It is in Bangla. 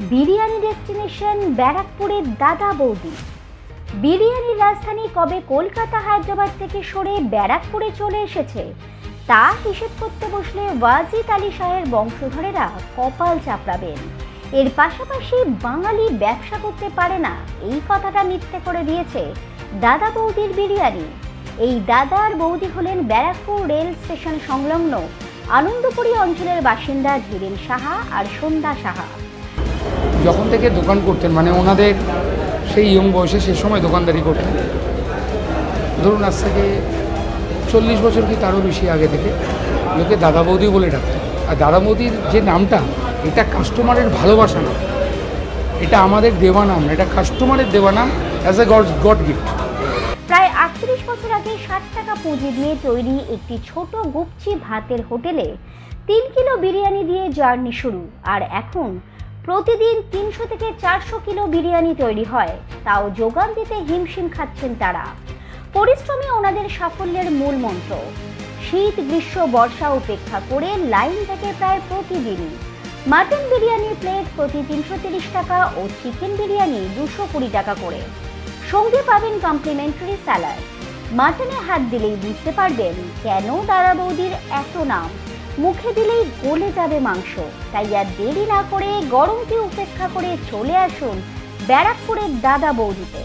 বিরিয়ানি ডেস্টিনেশন ব্যারাকপুরের দাদা বৌদি। বিরিয়ানির রাজধানী কবে কলকাতা হায়দ্রাবাদ থেকে সরে ব্যারাকপুরে চলে এসেছে, তা হিসেব করতে বসলে ওয়াজিদ আলী শাহের বংশধরেরা কপাল চাপড়াবেন। এর পাশাপাশি বাঙালি ব্যবসা করতে পারে না, এই কথাটা মিথ্যে করে দিয়েছে দাদা বৌদির বিরিয়ানি। এই দাদার বৌদি হলেন ব্যারাকপুর রেল স্টেশন সংলগ্ন আনন্দপুরী অঞ্চলের বাসিন্দা ধীরেন সাহা আর সন্ধ্যা সাহা। যখন থেকে দোকান করতেন মানে ওনাদের সেই ইয়ং বয়সে সে সময় দোকানদারি করতেন। ধরুন আজ থেকে চল্লিশ বছর কি তারও বেশি আগে থেকে লোকে দাদা বৌদি বলে ডাকতো। আর দাদা বৌদির যে নামটা, এটা কাস্টমারের ভালোবাসা নাম এটা আমাদের দেওয়া নাম এটা কাস্টমারের দেওয়া নাম as a god god gift প্রায় আটত্রিশ বছর আগে ষাট টাকা পুঁজি দিয়ে তৈরি একটি ছোট গুপচি ভাতের হোটেলে তিন কিলো বিরিয়ানি দিয়ে জার্নি শুরু। আর এখন প্রতিদিন তিনশো থেকে চারশো কিলো বিরিয়ানি তৈরি হয়। তাও যোগান দিতে হিমশিম খাচ্ছেন তারা। পরিশ্রমে ওনাদের সাফল্যের মূল মন্ত্র। শীত, গ্রীষ্ম, বর্ষা উপেক্ষা করে লাইন থেকে প্রায় প্রতিদিনই। মাটন বিরিয়ানির প্লেট প্রতি তিনশো তিরিশ টাকা ও চিকেন বিরিয়ানি দুশো কুড়ি টাকা করে। সঙ্গে পাবেন কমপ্লিমেন্টারি স্যালাড মাটনে হাত দিলেই বুঝতে পারবেন কেন দাদা বৌদির এত নাম। মুখে দিলেই গলে যাবে মাংস। তাই আর দেরি না করে গরমকে উপেক্ষা করে চলে আসুন ব্যারাকপুরের দাদা বৌদিতে।